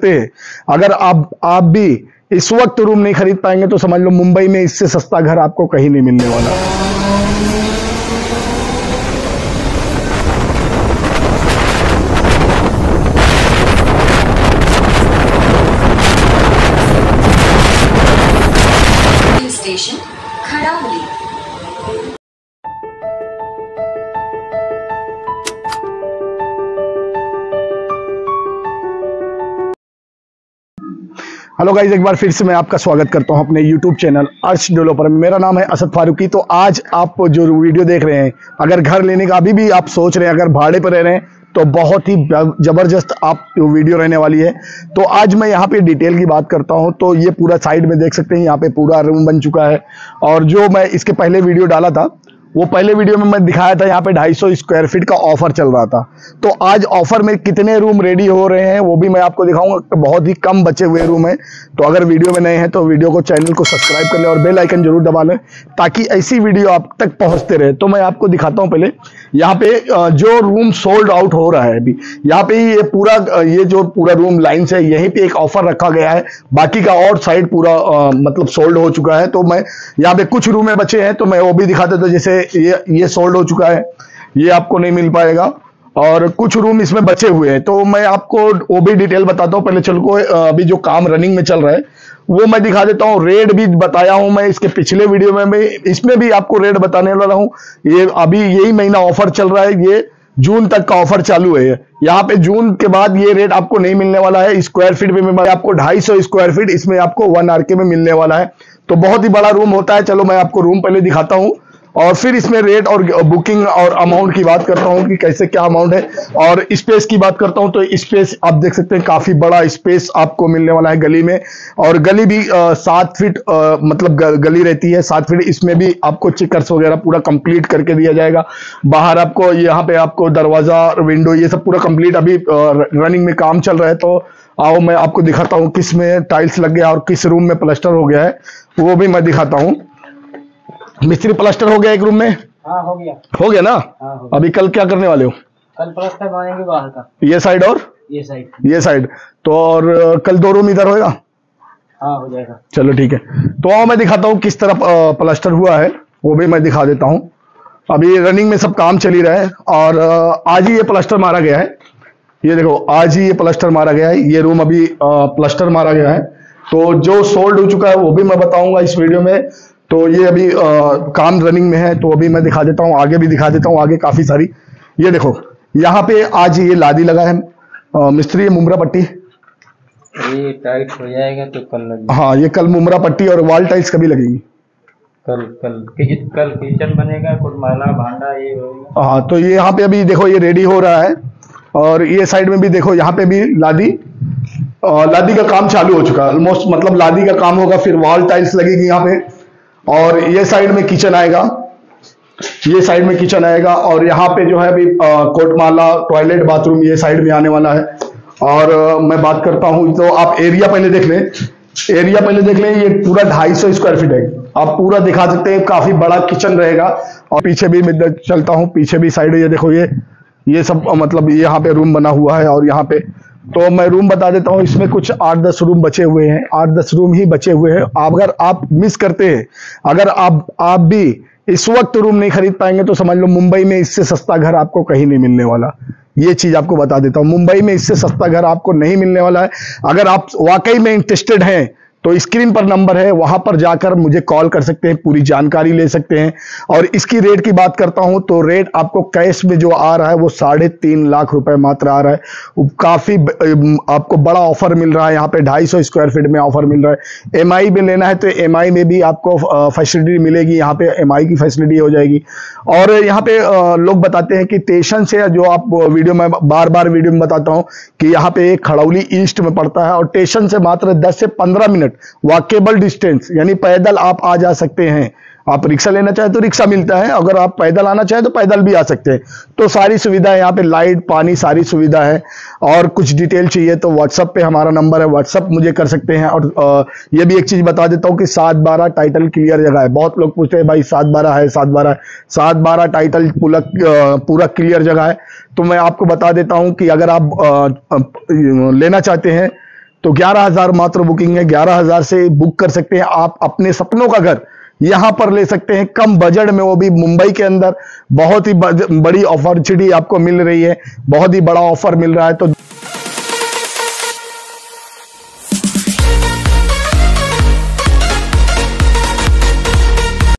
करते हैं। अगर आप आप भी इस वक्त रूम नहीं खरीद पाएँगे तो समझ लो मुंबई में इससे सस्ता घर आपको कहीं नहीं मिलने वाला। Station, हेलो गाइज़ एक बार फिर से मैं आपका स्वागत करता हूँ अपने यूट्यूब चैनल अर्श डेवलपर में। मेरा नाम है असद फारूकी तो आज आप जो वीडियो देख रहे हैं, अगर घर लेने का अभी भी आप सोच रहे हैं, अगर भाड़े पर रह रहे हैं तो बहुत ही ज़बरदस्त आप वीडियो रहने वाली है। तो आज मैं यहाँ पे डिटेल की बात करता हूँ। तो ये पूरा साइड में देख सकते हैं, यहाँ पे पूरा रूम बन चुका है। और जो मैं इसके पहले वीडियो डाला था वो पहले वीडियो में मैं दिखाया था, यहाँ पे 250 स्क्वायर फीट का ऑफ़र चल रहा था। तो आज ऑफ़र में कितने रूम रेडी हो रहे हैं, वो भी मैं आपको दिखाऊँगा बहुत ही कम बचे हुए रूम हैं। तो अगर वीडियो में नए हैं तो वीडियो को चैनल को सब्सक्राइब कर लें और बेल आइकन ज़रूर दबा लें, ताकि ऐसी वीडियो आप तक पहुँचते रहे। तो मैं आपको दिखाता हूँ पहले, यहाँ पे जो रूम सोल्ड आउट हो रहा है अभी, यहाँ पे ये पूरा ये जो पूरा रूम लाइन से यहीं पे एक ऑफ़र रखा गया है। बाकी का और साइड पूरा मतलब सोल्ड हो चुका है। तो मैं, यहाँ पे कुछ रूमें बचे हैं तो मैं वो भी दिखा देता हूँ। जैसे ये ये सोल्ड हो चुका है। ये आपको नहीं मिल पाएगा। और कुछ रूम इसमें बचे हुए हैं। तो मैं आपको वो भी डिटेल बताता हूँ। पहले चल को अभी जो काम रनिंग में चल रहा है, वो मैं दिखा देता हूँ। रेट भी बताया हूँ मैं इसके पिछले वीडियो में। मैं इसमें भी आपको रेट बताने वाला हूँ। ये अभी यही महीना ऑफ़र चल रहा है। ये जून तक का ऑफ़र चालू है। यहाँ पे जून के बाद ये रेट आपको नहीं मिलने वाला है। स्क्वायर फीट में आपको 250 स्क्वायर फीट इसमें आपको वन आर में मिलने वाला है। तो बहुत ही बड़ा रूम होता है। चलो मैं आपको रूम पहले दिखाता हूँ। और फिर इसमें रेट और बुकिंग और अमाउंट की बात करता हूँ कि कैसे क्या अमाउंट है। और स्पेस की बात करता हूँ तो स्पेस आप देख सकते हैं काफ़ी बड़ा स्पेस आपको मिलने वाला है गली में। और गली भी सात फीट मतलब गली रहती है। सात फीट इसमें भी आपको चिकर्स वगैरह पूरा कंप्लीट करके दिया जाएगा। बाहर आपको, यहाँ पे आपको दरवाज़ा विंडो ये सब पूरा कंप्लीट अभी रनिंग में काम चल रहा है। तो आओ मैं आपको दिखाता हूँ किसमें टाइल्स लग गया और किस रूम में प्लस्टर हो गया है। वो भी मैं दिखाता हूँ। मिस्त्री प्लास्टर हो गया एक रूम में? हाँ हो गया। हो गया ना? हाँ हो गया। अभी कल क्या करने वाले हो? कल प्लस्तर बनाएँगे बाहर का। ये साइड और? ये साइड ये साइड तो और कल दो रूम इधर होएगा? हाँ हो जाएगा। चलो ठीक है। तो आओ मैं दिखाता हूँ किस तरह प्लास्टर हुआ है। वो भी मैं दिखा देता हूँ। अभी रनिंग में सब काम चल ही रहा है। और आज ही ये प्लास्टर मारा गया है। ये देखो आज ही ये प्लास्टर मारा गया है। ये रूम अभी प्लास्टर मारा गया है। तो जो सोल्ड हो चुका है वो भी मैं बताऊँगा इस वीडियो में। तो ये अभी अ, काम रनिंग में है तो अभी मैं दिखा देता हूँ आगे भी दिखा देता हूँ आगे काफ़ी सारी। ये देखो यहाँ पे आज ये लादी लगा है अ, मिस्त्री मुमरा पट्टी। ये टाइट हो जाएगा तो कल हाँ ये कल मुमरा पट्टी और वॉल टाइल्स कभी लगेगी। कल कल कल किचन बनेगा कुछ माला भांडा ये होगा हाँ तो ये यहाँ पे अभी देखो ये रेडी हो रहा है और ये साइड में भी देखो यहाँ पे भी लादी अ, लादी का काम चालू हो चुका है ऑलमोस्ट मतलब लादी का काम होगा फिर वॉल टाइल्स लगेगी यहाँ पे। और ये साइड में किचन आएगा। ये साइड में किचन आएगा और यहाँ पे जो है अभी कोटमाला टॉयलेट बाथरूम ये साइड में आने वाला है। और अ, मैं बात करता हूँ तो आप एरिया पहले देख लें। एरिया पहले देख लें ये पूरा 250 स्क्वायर फीट है। आप पूरा दिखा सकते हैं काफ़ी बड़ा किचन रहेगा। और पीछे भी मैं चलता हूँ पीछे भी साइड ये देखो ये। ये सब मतलब यहाँ पे रूम बना हुआ है और यहाँ पे तो मैं रूम बता देता हूँ, इसमें कुछ आठ दस रूम बचे हुए हैं। आठ दस रूम ही बचे हुए हैं। अगर आप मिस करते हैं, अगर आप आप भी इस वक्त रूम नहीं खरीद पाएँगे तो समझ लो मुंबई में इससे सस्ता घर आपको कहीं नहीं मिलने वाला। ये चीज़ आपको बता देता हूँ, मुंबई में इससे सस्ता घर आपको नहीं मिलने वाला है। अगर आप वाकई में इंटरेस्टेड हैं तो स्क्रीन पर नंबर है, वहाँ पर जाकर मुझे कॉल कर सकते हैं, पूरी जानकारी ले सकते हैं। और इसकी रेट की बात करता हूँ तो रेट आपको कैश में जो आ रहा है, वो साढ़े तीन लाख रुपए मात्र आ रहा है। काफ़ी आपको बड़ा ऑफ़र मिल रहा है, यहाँ पे ढाई सौ स्क्वायर फीट में ऑफ़र मिल रहा है। एमआई में लेना है तो एमआई में भी आपको फैसिलिटी मिलेगी, यहाँ पे एमआई की फैसिलिटी हो जाएगी। और यहाँ पे लोग बताते हैं कि स्टेशन से जो आप वीडियो में बार बार वीडियो में बताता हूँ कि यहाँ पे खड़ौली ईस्ट में पड़ता है, और स्टेशन से मात्र 10 से 15 मिनट वॉकेबल डिस्टेंस यानी पैदल आप आ जा सकते हैं। आप रिक्शा लेना चाहे तो रिक्शा मिलता है अगर आप पैदल आना चाहे तो पैदल भी आ सकते हैं। तो सारी सुविधा है यहाँ पे लाइट पानी सारी सुविधा है। और कुछ डिटेल चाहिए तो व्हाट्सअप पे हमारा नंबर है व्हाट्सअप मुझे कर सकते हैं। और अ, ये भी एक चीज़ बता देता हूँ कि सात बारह टाइटल क्लियर जगह है। बहुत लोग पूछते हैं भाई सात बारह है सात बारह सात बारह टाइटल पूरा पूरा क्लियर जगह है। तो मैं आपको बता देता हूँ कि अगर आप लेना चाहते हैं तो ग्यारह हज़ार मात्र बुकिंग है, ग्यारह हज़ार से बुक कर सकते हैं आप अपने सपनों का घर। यहाँ पर ले सकते हैं, कम बजट में वो भी मुंबई के अंदर। बहुत ही बड़- अपॉर्चुनिटी आपको मिल रही है, बहुत ही बड़ा ऑफ़र मिल रहा है तो